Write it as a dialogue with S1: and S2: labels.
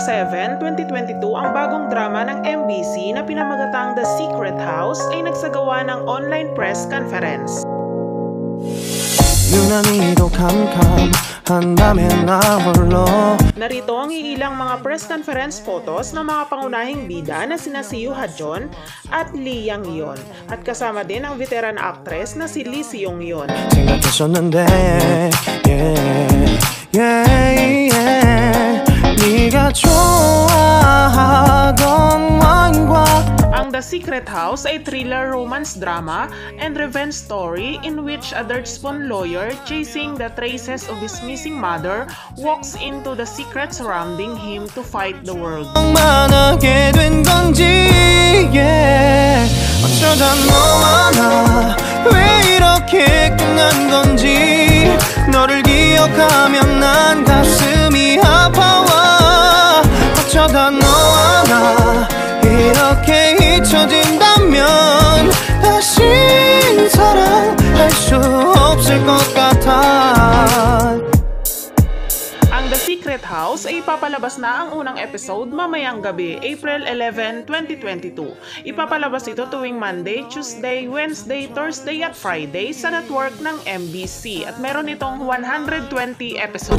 S1: 2022, ang bagong drama ng MBC na pinamagatang The Secret House ay nagsagawa ng online press conference.
S2: 유난히도 캄캄한다면 나 홀로
S1: Narito ang iilang mga press conference photos ng mga pangunahing bida na sina si Yoo Ha-john at Lee Yang-yeon at kasama din ang veteran actress na si Lee Seong-yeon.
S2: 생각했었는데
S1: The Secret House, a thriller romance drama and revenge story in which a dirt-spoon lawyer chasing the traces of his missing mother walks into the secret surrounding him to fight the world.
S2: Yeah. 이렇게 잊혀진다면 다시 사랑할 수 없을 것 같아
S1: Ang The Secret House ay ipapalabas na ang unang episode mamayang gabi, April 11, 2022. Ipapalabas ito tuwing Monday, Tuesday, Wednesday, Thursday at Friday sa network ng MBC at meron itong 120 episodes.